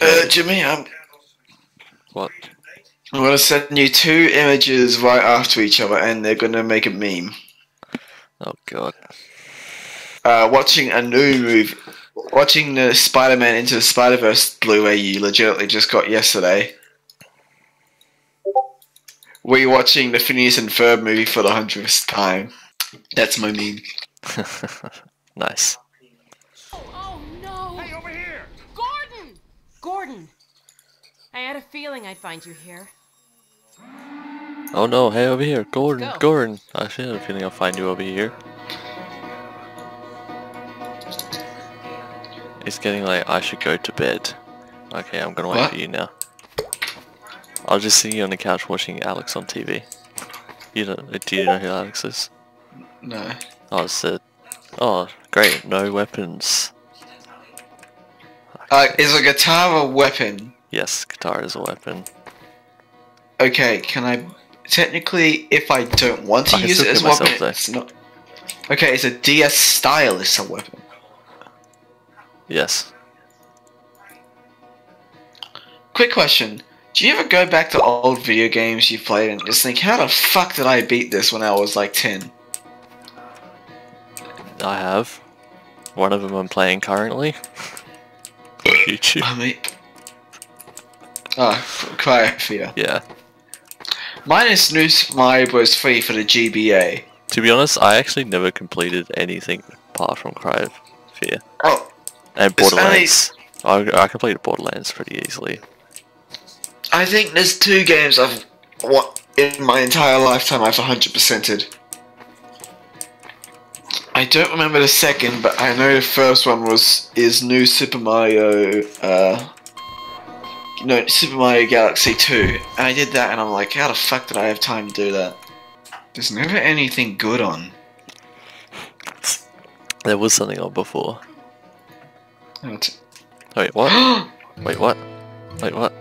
Uh, Jimmy, I'm, What? I'm gonna send you two images right after each other, and they're gonna make a meme. Oh god. Uh, watching a new movie, watching the Spider-Man Into the Spider-Verse Blu-ray you legitimately just got yesterday. Rewatching the Phineas and Ferb movie for the hundredth time. That's my meme. nice. I had a feeling I'd find you here. Oh no, hey over here, Gordon, Go. Gordon. I actually had a feeling I'll find you over here. It's getting late, I should go to bed. Okay, I'm gonna wait What? for you now. I'll just see you on the couch watching Alex on TV. You don't, do you know who Alex is? No. Oh, it's the, oh, great, no weapons. Uh, is a guitar a weapon? Yes, guitar is a weapon. Okay, can I technically, if I don't want to I use it as a weapon, though. it's not. Okay, it's a DS style stylus a weapon. Yes. Quick question: Do you ever go back to old video games you played and just think, how the fuck did I beat this when I was like ten? I have. One of them I'm playing currently. YouTube. I mean, ah, Cryosphere. Yeah. Minus New Super Mario Bros. 3 for the GBA. To be honest, I actually never completed anything apart from Cryosphere. Oh, And It's only- Borderlands. I, I completed Borderlands pretty easily. I think there's two games I've what in my entire lifetime I've 100%ed. I don't remember the second, but I know the first one was is New Super Mario. Uh, no, Super Mario Galaxy 2. And I did that, and I'm like, how the fuck did I have time to do that? There's never anything good on. There was something on before. Oh, t- Wait, what? Wait, what? Wait, what?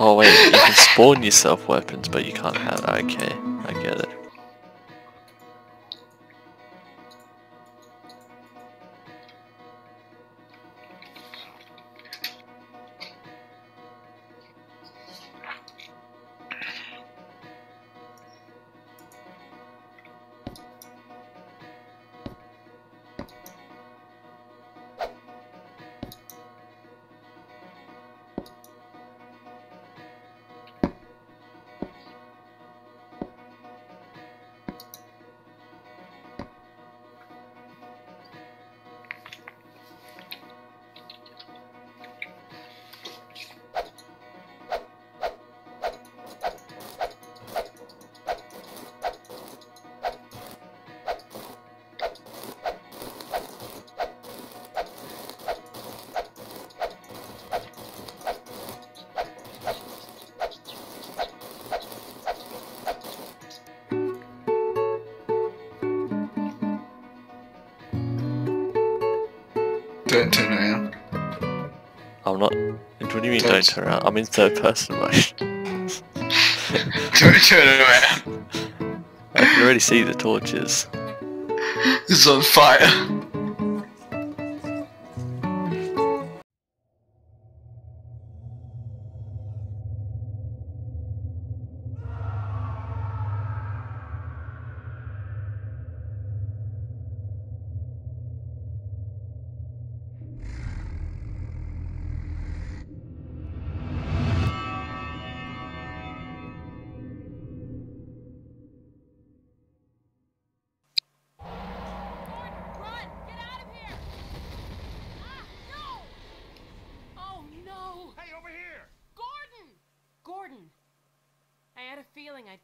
Oh wait, you can spawn yourself weapons, but you can't have. Okay, I get it. Don't turn around. I'm not. What do you mean? Don't Don't. turn around. I'm in third person mode. Don't turn around. I can already see the torches. It's on fire.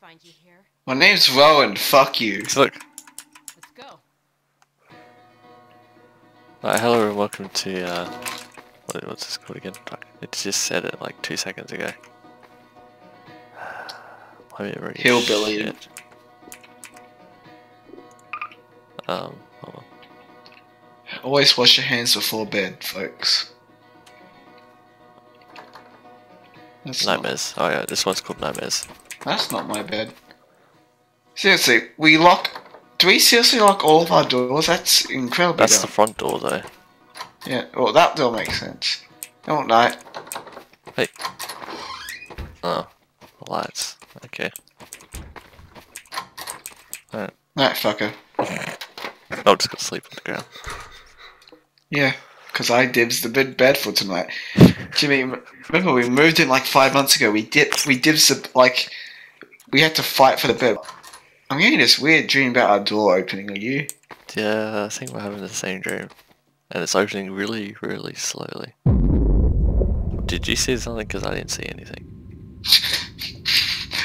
Find you here. My name's Rowan. Fuck you. So look. Let's go. Alright, hello and welcome to uh, what, what's this called again? Fuck, It just said it like two seconds ago. My memory. is Hillbilly. shit. Um, hold on. Always wash your hands before bed, folks. That's not, Nightmares. Oh yeah, this one's called Nightmares. That's not my bed. Seriously, we lock. Do we seriously lock all of our doors? That's incredible. That's the front door though. Yeah, well, that door makes sense. Oh, night. Hey. Oh, lights. Okay. Alright. Night, fucker. I'll just go sleep on the ground. Yeah, because I dibs the bed bed for tonight. Jimmy, remember we moved in like five months ago. We did we dibs the like we had to fight for the bed. I'm getting this weird dream about our door opening. Are you? Yeah, I think we're having the same dream. And it's opening really, really slowly. Did you see something? Because I didn't see anything.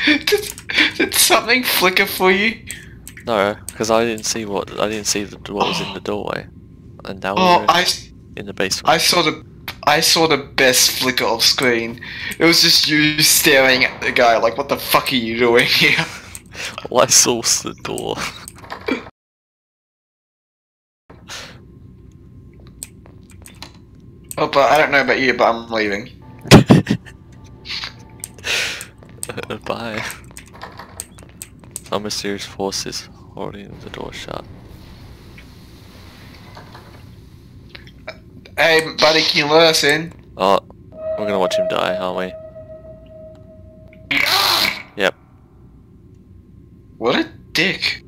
did, did something flicker for you? No, because I didn't see what I didn't see the, what was in the doorway. And now Oh, we're I in the basement. I saw the I saw the best flicker off screen. It was just you staring at the guy like, what the fuck are you doing here? Well, I saw the door. Oh, but I don't know about you, but I'm leaving. Bye. Some mysterious force is holding the door shut. Hey, buddy, can you let us in? Oh, we're gonna watch him die, aren't we? Yep. What a dick.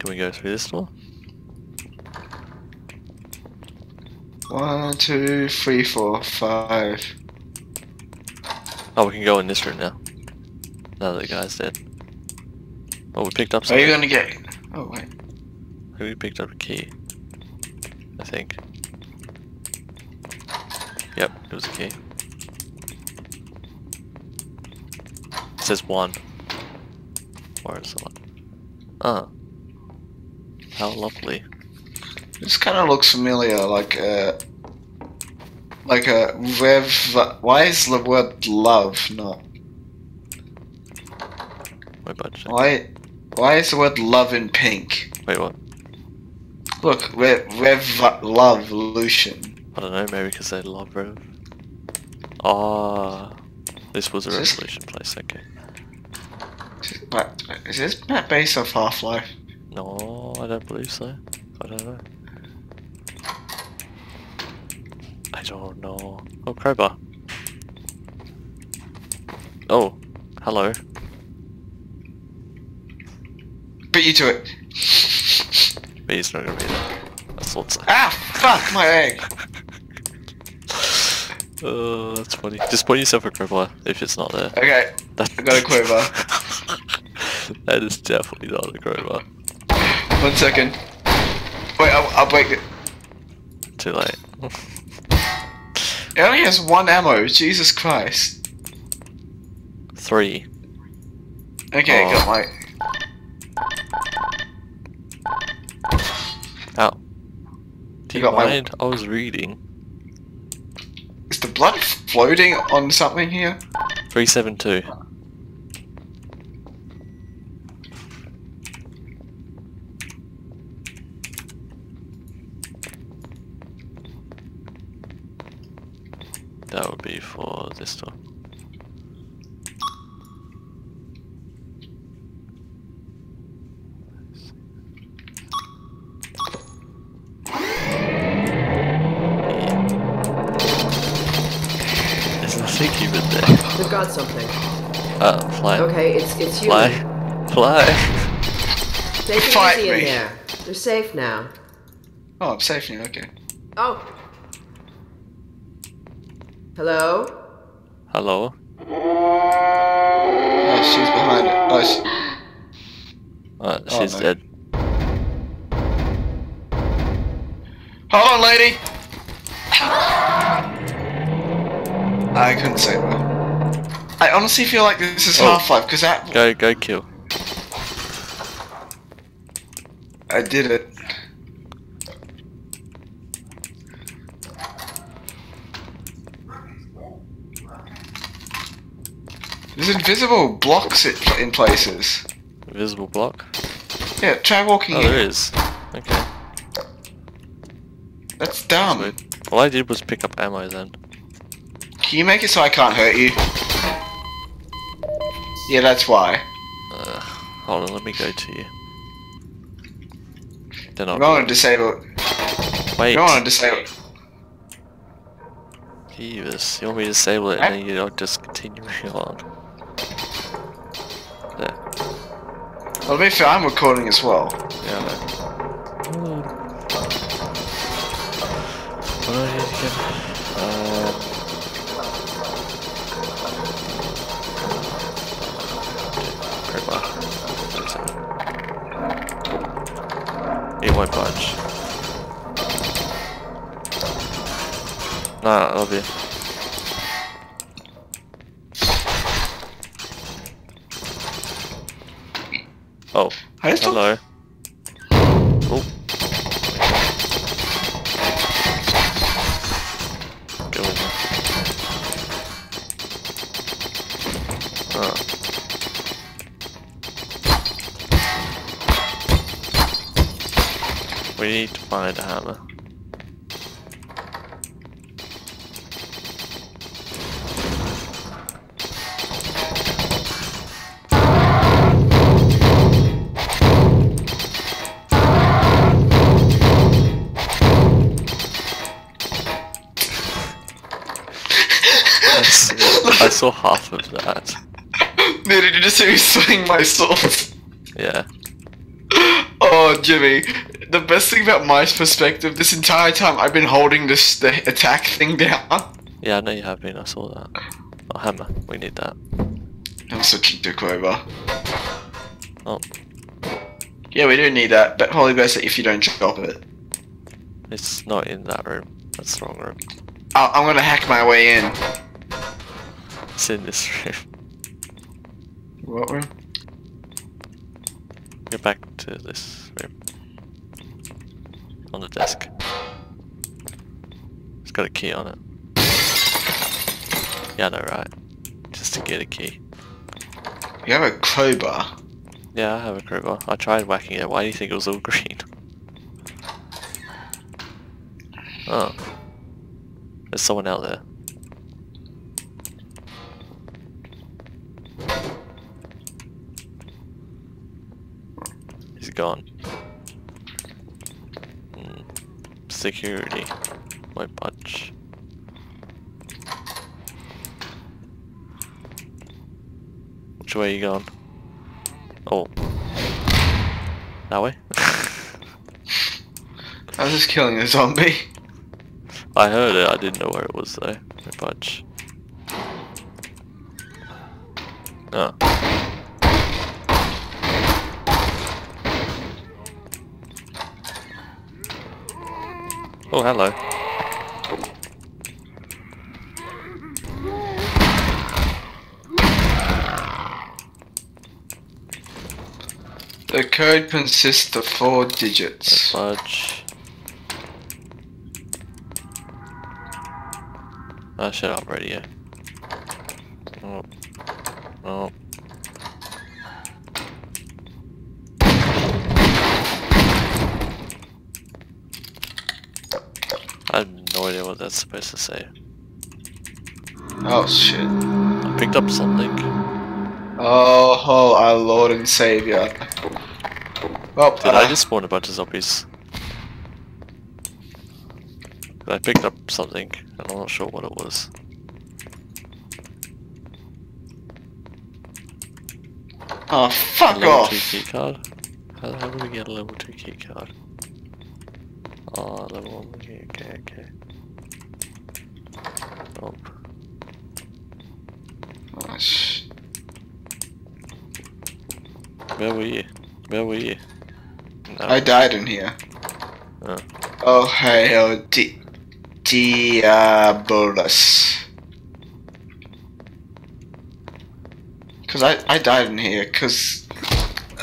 Can we go through this door? One, two, three, four, five. Oh, we can go in this room now. Now that the guy's dead. Oh, we picked up something. Are you gonna get? Oh wait. We picked up a key. Think. Yep, it was a key. It says one. Where is the one? Ah. How lovely. This kind of looks familiar, like uh, like a rev. Why is the word love not? My budget. Why? Why is the word love in pink? Wait, what? Look, rev, rev love lution. I don't know, maybe because they love Rev. Ah, this was a Is this- place, okay. But is this map based off Half Life? No, I don't believe so. I don't know. I don't know. Oh, crowbar. Oh, hello. Beat you to it. He's not gonna be there. Thought so. Ah, fuck my egg. Oh, that's funny. Just point yourself a crowbar if it's not there. Okay, That... I got a quiver. that is definitely not a crowbar. one second. Wait, I'll, I'll break it. Too late. It only has one ammo. Jesus Christ. Three. Okay, Oh. got my. Ow. Do you got my- I was reading. Is the blood floating on something here? 372. That would be for this door. There's nothing even there. We've got something. Uh, fly. Okay, it's it's you. Fly. Fly. Take it Fight easy in there. They're safe now. Oh, I'm safe now. Okay. Oh. Hello? Hello. Oh, she's behind it. Oh, she... Uh, Oh, she's no. dead. Hold on, lady. I couldn't save her. I honestly feel like this is Oh. Half-Life because that Go, go kill. I did it. There's invisible blocks it in places. Invisible block. Yeah, try walking Oh, in. there is. Okay. That's dumb. Sweet. All I did was pick up ammo then. Can you make it so I can't hurt you? Yeah, that's why. Uh, hold on, let me go to you. Then I'll You don't want to disable. wait. Don't want to disable. Beavis. You want me to disable it and then you don't just continue on. There. Well, to be fair, I'm recording as well. Yeah, I know. What do I need won't budge. Nah, love you. Oh, hello. A hammer. I saw, half of that. No, did you just see me swing my sword? Yeah. Oh, Jimmy. The best thing about my perspective, this entire time I've been holding this the attack thing down. Yeah, I know you have been, I saw that. Oh, hammer, we need that. I'm switching to Clover. Oh, Yeah, we do need that, but holy best if you don't drop it. it's not in that room. That's the wrong room. I- I'm gonna hack my way in. It's in this room. What room? Go back to this room. On the desk. It's got a key on it. Yeah, I know, right? Just to get a key. You have a crowbar. Yeah, I have a crowbar. I tried whacking it. Why do you think it was all green? Oh. There's someone out there. He's gone. Security. My punch. Which way are you going? Oh. That way? I was just killing a zombie. I heard it, I didn't know where it was though. My punch. Oh. Oh, hello. The code consists of four digits. Fudge. Ah, shut up, radio. Oh. Oh. I have no idea what that's supposed to say. Oh shit. I picked up something. Oh, oh, our Lord and Savior. Oh, Did I uh, just spawn a bunch of zombies? I picked up something, and I'm not sure what it was. Oh, fuck level off. 2 key card? How, how do we get a level 2 key card? Oh, level 1 key, okay, okay. Oh, Oh, sh- where were you? Where were you? No. I died in here. Oh. Oh, hail di- Diabolus. Cause I, I died in here, cause,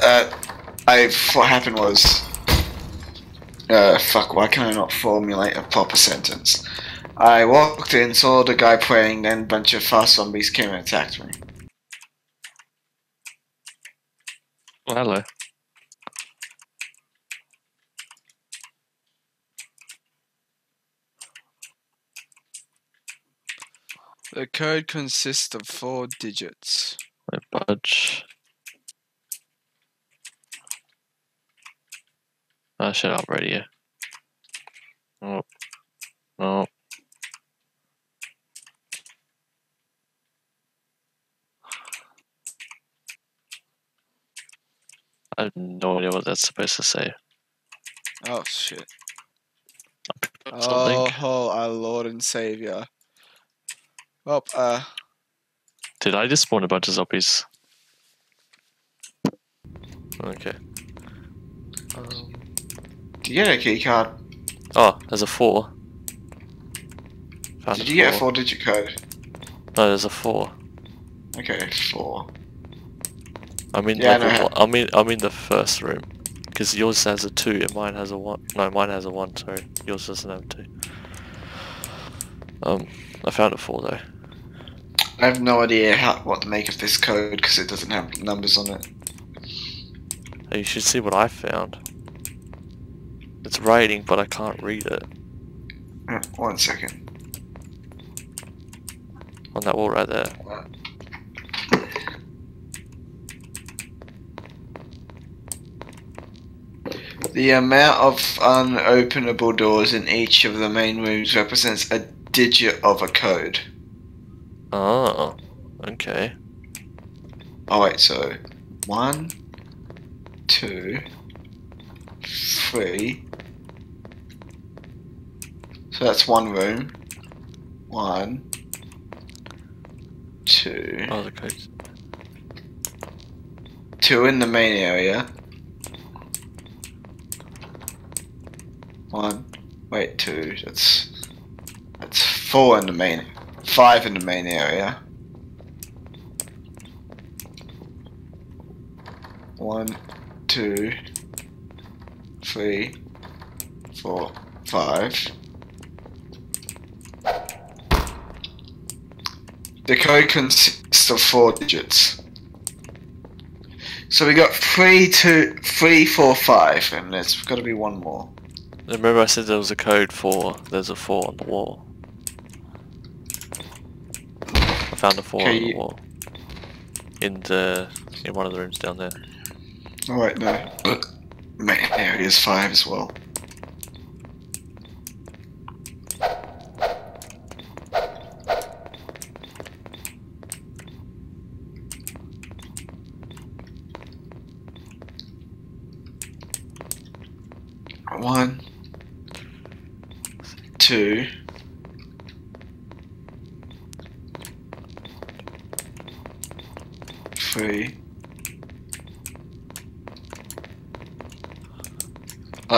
uh, I, what happened was, uh, fuck, why can I not formulate a proper sentence? I walked in, saw the guy praying, then a bunch of fast zombies came and attacked me. Well, hello. The code consists of four digits. My budge. Ah, shut up, radio. Oh. Oh. No idea what that's supposed to say. Oh shit. Something. Oh, oh, our Lord and Savior. Well, uh, Did I just spawn a bunch of zombies? Okay. Um, Did you get a key card? oh, there's a four. Found Did you get a four digit code? No, there's a four. Okay, four. I'm in Yeah, I in. I'm in the first room. Because yours has a two and mine has a one. No, mine has a one. Sorry, yours doesn't have a two. Um, I found a four though. I have no idea how what to make of this code because it doesn't have numbers on it. You should see what I found. It's writing, but I can't read it One second. on that wall right there. The amount of unopenable doors in each of the main rooms represents a digit of a code. Oh, okay. Alright, so one, two, three. So that's one room. One, two, Oh, the codes. two in the main area. One, wait, two. That's that's four in the main, five in the main area. One, two, three, four, five. The code consists of four digits. So we got three, two, three, four, five, and there's got to be one more. Remember I said there was a code for, There's a four on the wall. I found a four Okay, on the wall. In the in one of the rooms down there. Alright, wait, no. Area is five as well. One, two, three.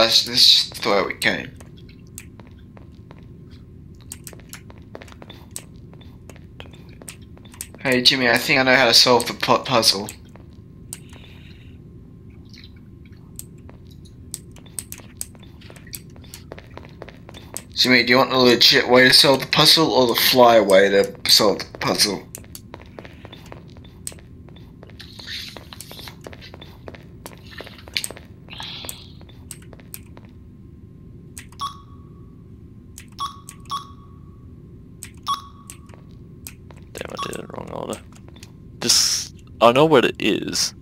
Just the way we came. Hey Jimmy, I think I know how to solve the pu- puzzle. Jimmy, do you want the legit way to solve the puzzle or the fly way to solve the puzzle? Damn, I did it in the wrong order. Just I know what it is.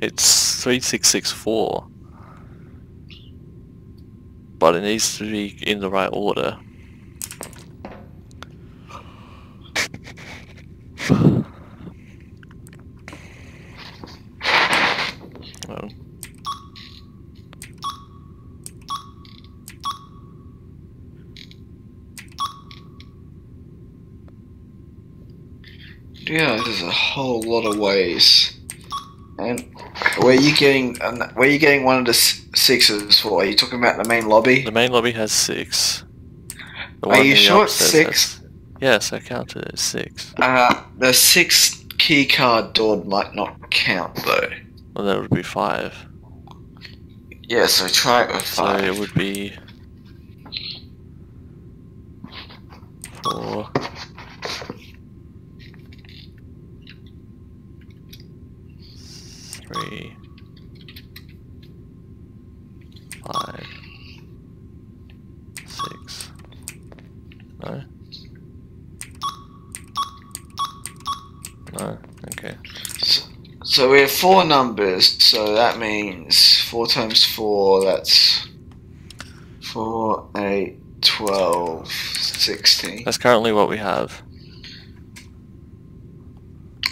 It's three six six four. But it needs to be in the right order. Um, Yeah, there's a whole lot of ways. And where you getting? Where you getting one of the sixes for? Are you talking about the main lobby? the main lobby has six. Are you sure it's six? has- Yes, I counted it as six. Uh, the six key card door might not count though. Well, that would be five. Yeah, so try it with So it would be four. Five, six. No. No. Okay. So we have four numbers, so that means four times four, that's four, eight, twelve, sixteen. That's currently what we have.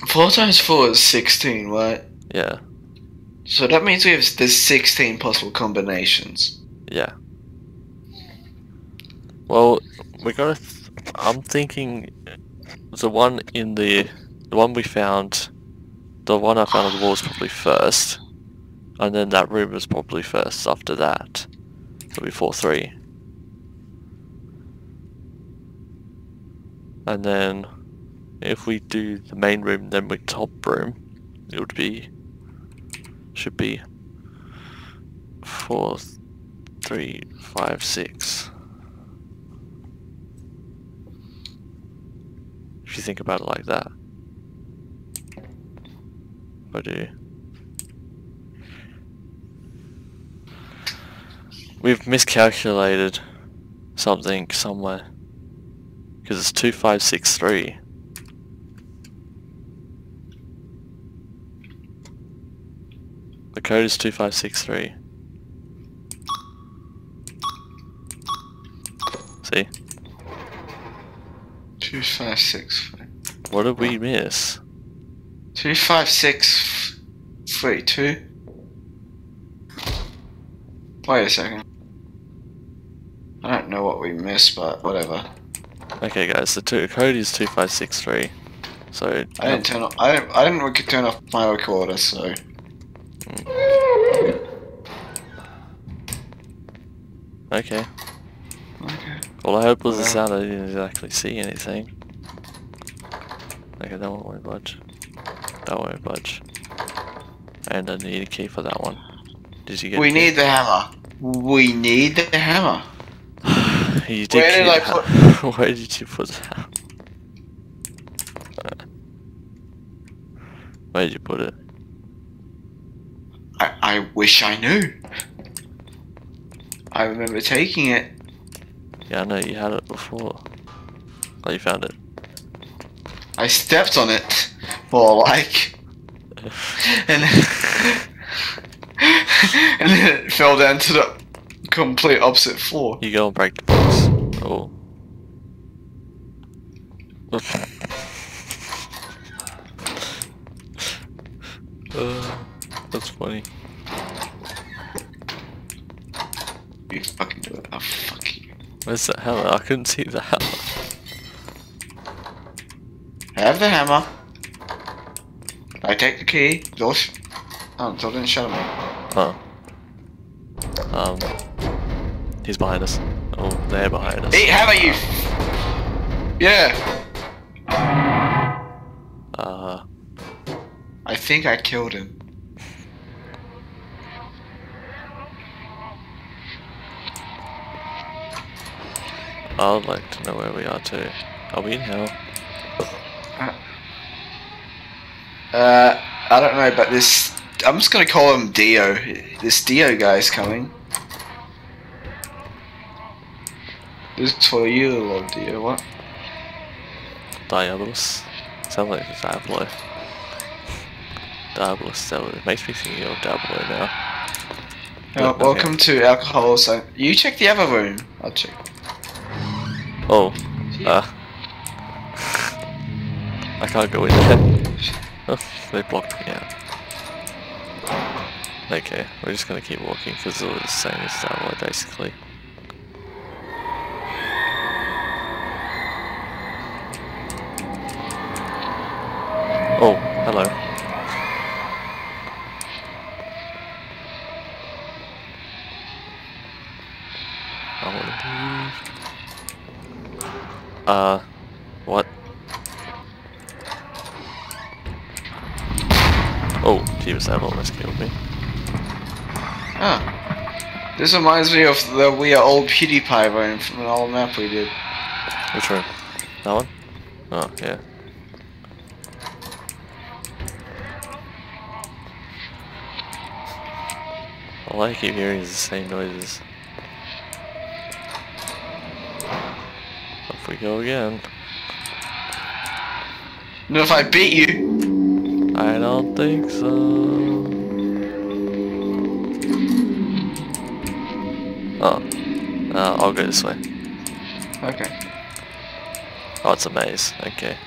Four times four is sixteen, right? Yeah. So that means we have there's 16 possible combinations. Yeah. Well, we got. to Th- I'm thinking the one in the the one we found, the one I found on the wall is probably first, and then that room is probably first after that. So before three. And then, if we do the main room, then we top room, it would be should be four, three, five, six. If you think about it like that. I do. We've miscalculated something somewhere. Because it's 2563. The code is 2563. See? 2563. What did we miss? 256. Wait, a second. I don't know what we missed, but whatever. Okay guys, the two, code is 2563. So, I didn't turn off. I didn't. I didn't turn off my recorder, so okay. okay. Well, I hope was the Well- sound I didn't exactly see anything. Okay, that one won't budge. That won't budge. And I need a key for that one. Did you get? We need the hammer. We need the hammer. You did Where did I that. Where did you put that? Where did you put it? I, I wish I knew. I remember taking it. Yeah, I know you had it before. Oh, you found it. I stepped on it, more like, and then, and then it fell down to the complete opposite floor. You go and break the box. Oh. uh, that's funny. You fucking do it. Oh fuck you. Where's that hammer? I couldn't see the hammer. Have the hammer. I take the key. Josh. Oh, shut him up. Oh. Um. He's behind us. Oh, they're behind us. Eat hammer, you. Yeah. Uh, I think I killed him. I would like to know where we are too. Are we in hell? Uh, I don't know, but this. I'm just gonna call him Dio. This Dio guy's coming. This is for you, Lord Dio. What? Diabolus? Sounds like a Diablo. Diabolus, it makes me think of Diablo now. Okay. welcome to Alcohol. So you check the other room. I'll check. Oh, uh. I can't go in there. Oh, they blocked me out. Okay, we're just gonna keep walking because was the same as Diablo basically. That almost killed me. Ah. This reminds me of the We Are Old PewDiePie room from an old map we did. Which one? That one? Oh, yeah. All I keep hearing is the same noises. Off we go again. And if I beat you, I don't think so. Oh. Uh, I'll go this way. okay. Oh, it's a maze. Okay.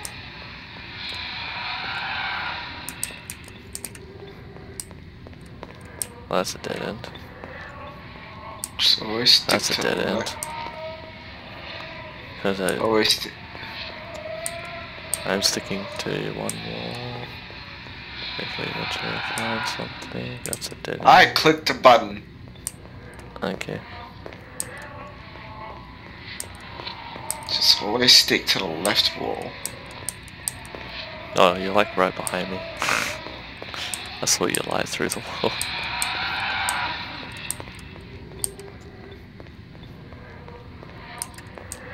That's a dead end. Just always stick That's a dead end. left. Because I, Always I'm sticking to one wall. Quickly to find something. That's a dead end. I clicked the button. Okay. Just always stick to the left wall. Oh, you're like right behind me. I saw you lie through the wall.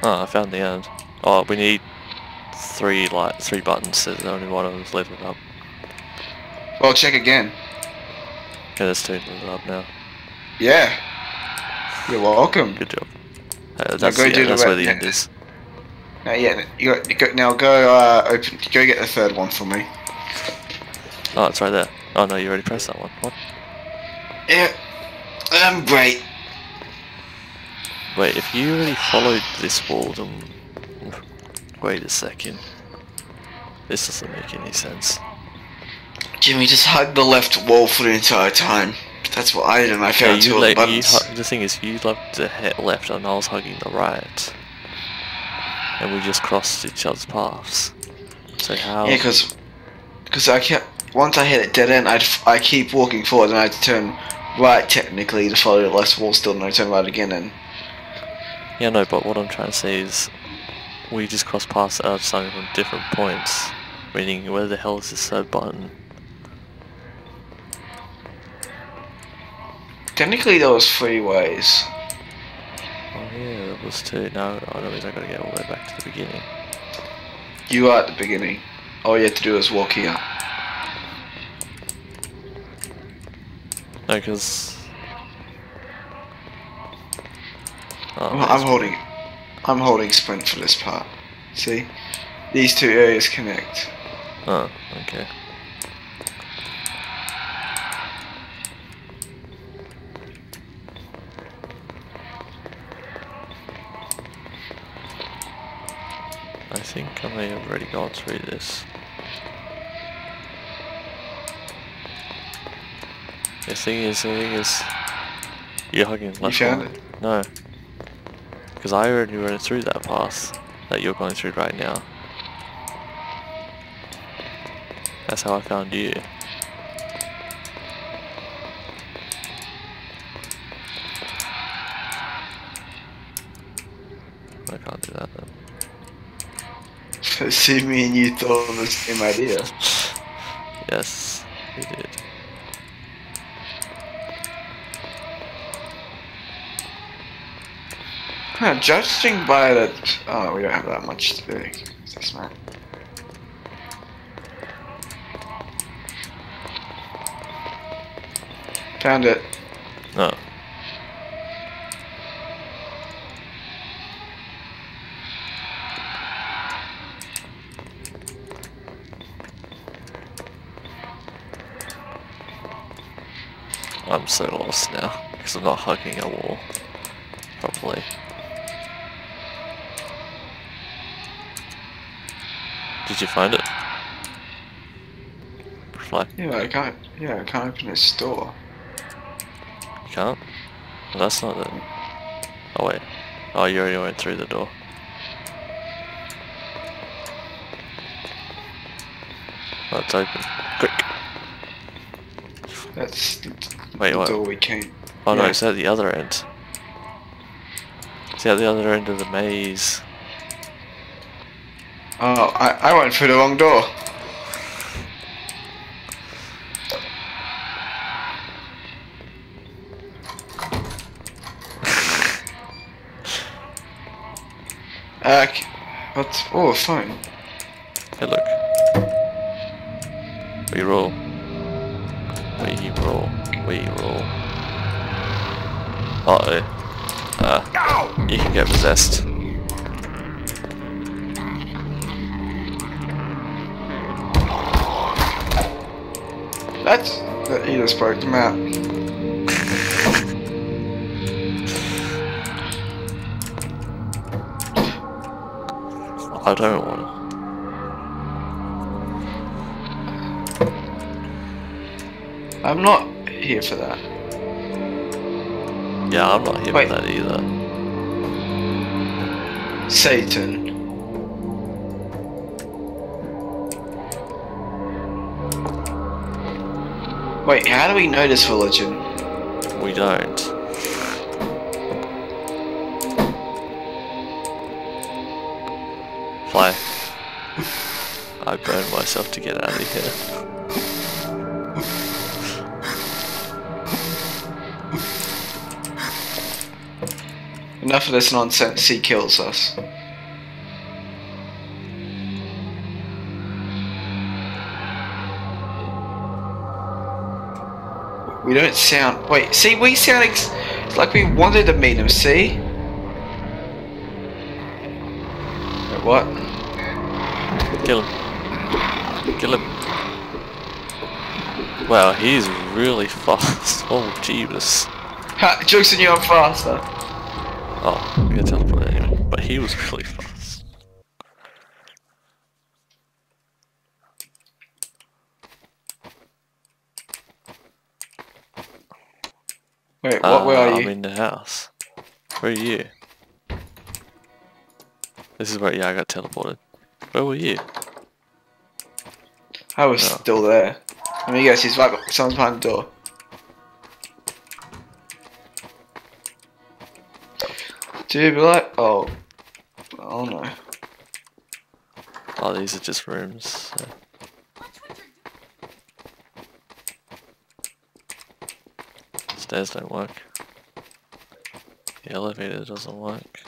Oh, I found the end. Oh, we need three light, three buttons. There's only one of them's it up. Well, check again. Okay, there's two lit up now. Yeah. You're welcome. Good job. Uh, that's go the do end, the that's where the end yeah. is. Now, yeah, you got, you got, now go uh, open. Go get the third one for me. Oh, it's right there. Oh no, you already pressed that one. What? Yeah. Um, great. Wait, if you already followed this wall, then... Wait a second. This doesn't make any sense. Jimmy just hugged the left wall for the entire time. That's what I did, and I Yeah, found two the you buttons. the thing is, you left the he- left and I was hugging the right. And we just crossed each other's paths. So how... Yeah, because because I kept once I hit a dead end, I'd f- I keep walking forward, and I'd turn right technically to follow the left wall still, and I turn right again, and Yeah, no, but what I'm trying to say is, we just crossed paths outside from different points. Meaning, where the hell is this third button? Technically there was three ways. Oh yeah, there was two. No, oh, that means I gotta get all the way back to the beginning. You are at the beginning. All you had to do is walk here. No, because... Oh, I'm, I'm holding, I'm holding sprint for this part. See, these two areas connect. Oh, okay. Think I may have already gone through this. The thing is, the thing is, you're hugging left found it? No. Because I already went through that path that you're going through right now. That's how I found you. I can't do that then. See, me and you thought of the same idea. Yes, we did. Huh, judging by the, oh, we don't have that much to do. That's not. Found it. No. I'm so lost now because I'm not hugging a wall properly. Did you find it? Fly. Yeah, I can't. Yeah, I can't open this door. You can't? Well, that's not it. Oh wait. Oh, you already went through the door. That's open. Quick. That's Wait, the what? door we came. Oh no, it's at the other end. It's at the other end of the maze. Oh, I, I went through the wrong door. Uh, what? Oh, a phone. Hey look. We roll. We roll. Uh oh. Uh, you can get possessed. That's that you just broke the map. I don't want to. I'm not here for that. Yeah, I'm not here Wait. for that either. Satan. Wait, how do we know this religion? We don't. Fly. I burned myself to get out of here. Enough of this nonsense, he kills us. We don't sound. Wait, see, we sound ex- like we wanted to meet him, see? Wait, what? Kill him. Kill him. Wow, he's really fast. Oh, Jeebus. Ha! Jokes on you, I'm faster. Oh, I'm gonna teleport anyway. But he was really fast. Wait, what? Where Ah, are I'm you? in the house. Where are you? This is where, yeah, I got teleported. Where were you? I was No. still there. Let me guess, he's right. Someone's behind the door. Dude, like, oh, oh no. Oh, these are just rooms. so- Stairs don't work. The elevator doesn't work.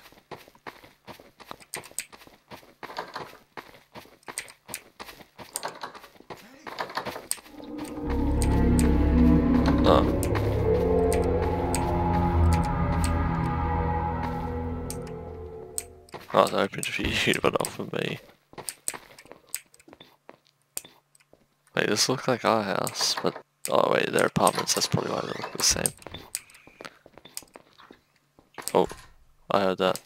It's open for you, but not for me. Wait, this looks like our house, but oh wait, they're apartments. That's probably why they look the same. Oh, I heard that.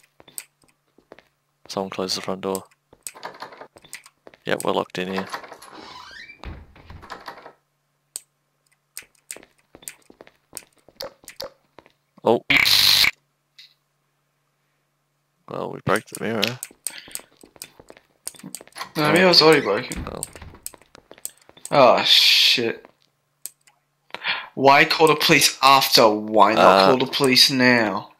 Someone closed the front door. Yep, we're locked in here. Oh. Well, we broke the mirror. No, maybe I was already broken. Oh. Oh shit. Why call the police after? Why not Uh, call the police now?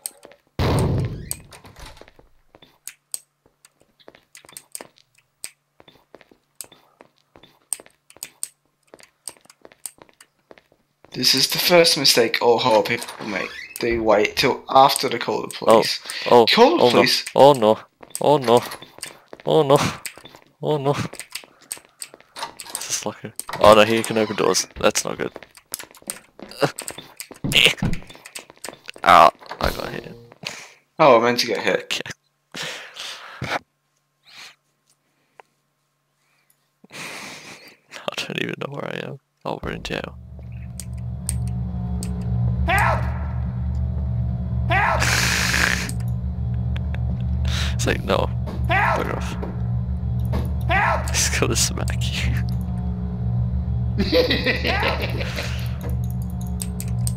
This is the first mistake all horror people make. They wait till after they call the police. Oh, Call the oh police. no. Oh no. Oh no. Oh no. Oh no. This is like a... Oh no, here you can open doors. That's not good. Ah, I got hit. Oh, I meant to get hit. Okay. I don't even know where I am. Oh, we're in jail. Help! Help! It's like, no. Help! Fuck off. Help! He's gonna smack you.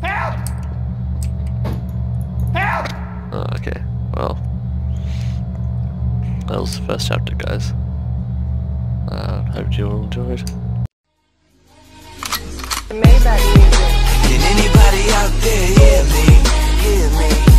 Help! Help! Oh, okay. Well. That was the first chapter, guys. Uh, hope you all enjoyed. Maybach music. Can anybody out there hear me? Hear me?